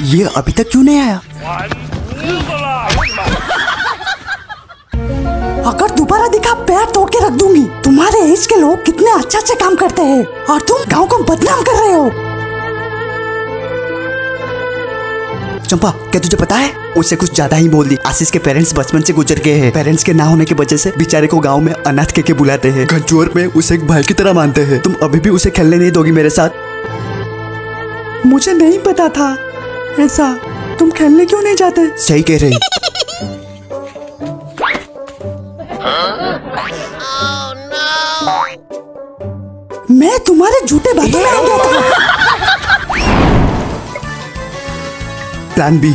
ये अभी तक क्यों नहीं आया? अगर दोबारा दिखा पैर तोड़ के रख दूँगी। तुम्हारे एज के लोग कितने अच्छे अच्छे काम करते हैं और तुम गाँव को बदनाम कर रहे हो। चंपा क्या तुझे पता है? उसे कुछ ज़्यादा ही बोल दी। आशीष के पेरेंट्स बचपन से गुजर गए हैं। पेरेंट्स के ना होने की वजह से बेचारे को गाँव में अनाथ के, के बुलाते हैं। घनचोर में उसे एक भाई की तरह मानते हैं। तुम अभी भी उसे खेलने नहीं दोगी मेरे साथ? मुझे नहीं पता था। ऐसा तुम खेलने क्यों नहीं जाते? सही कह रही। मैं तुम्हारे झूठे बातों में आ गया था प्लान बी